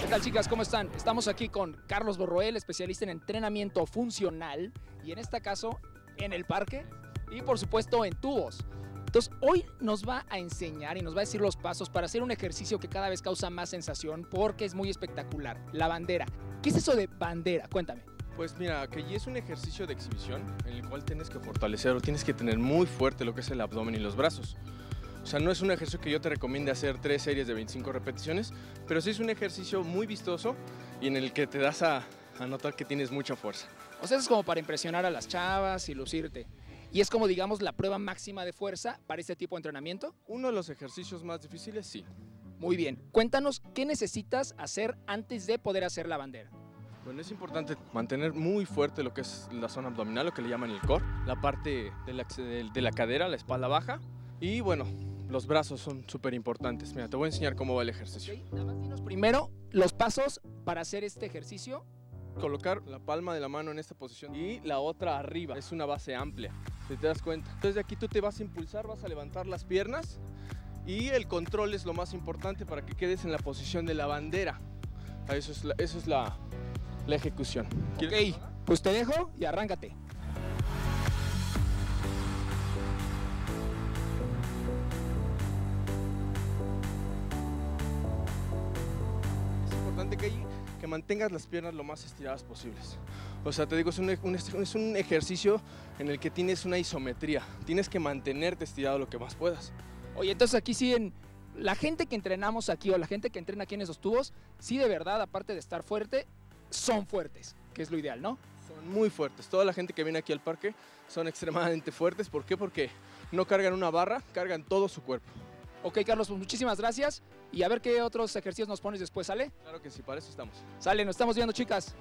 ¿Qué tal chicas? ¿Cómo están? Estamos aquí con Carlos Borroel, especialista en entrenamiento funcional y en este caso en el parque y por supuesto en tubos. Entonces hoy nos va a enseñar y nos va a decir los pasos para hacer un ejercicio que cada vez causa más sensación porque es muy espectacular, la bandera. ¿Qué es eso de bandera? Cuéntame. Pues mira, que es un ejercicio de exhibición en el cual tienes que fortalecer o tienes que tener muy fuerte lo que es el abdomen y los brazos. O sea, no es un ejercicio que yo te recomiende hacer tres series de 25 repeticiones, pero sí es un ejercicio muy vistoso y en el que te das a, a notar que tienes mucha fuerza. O sea, es como para impresionar a las chavas y lucirte. Y es como, digamos, la prueba máxima de fuerza para este tipo de entrenamiento. Uno de los ejercicios más difíciles, sí. Muy bien. Cuéntanos qué necesitas hacer antes de poder hacer la bandera. Bueno, es importante mantener muy fuerte lo que es la zona abdominal, lo que le llaman el core, la parte de la, de la cadera, la espalda baja. Y bueno, los brazos son súper importantes. Mira, te voy a enseñar cómo va el ejercicio. Nada más dinos primero los pasos para hacer este ejercicio. Colocar la palma de la mano en esta posición y la otra arriba. Es una base amplia, si te das cuenta. Entonces de aquí tú te vas a impulsar, vas a levantar las piernas y el control es lo más importante para que quedes en la posición de la bandera. Eso es la, eso es la, la ejecución. Ok, pues te dejo y arráncate. Que, mantengas las piernas lo más estiradas posibles. O sea, te digo, es un, un, es un ejercicio en el que tienes una isometría. Tienes que mantenerte estirado lo que más puedas. Oye, entonces aquí sí, en la gente que entrenamos aquí o la gente que entrena aquí en esos tubos, sí de verdad, aparte de estar fuerte, son fuertes, que es lo ideal, ¿no? Son muy fuertes. Toda la gente que viene aquí al parque son extremadamente fuertes. ¿Por qué? Porque no cargan una barra, cargan todo su cuerpo. Ok, Carlos, pues muchísimas gracias. Y a ver qué otros ejercicios nos pones después, ¿sale? Claro que sí, para eso estamos. Sale, nos estamos viendo, chicas.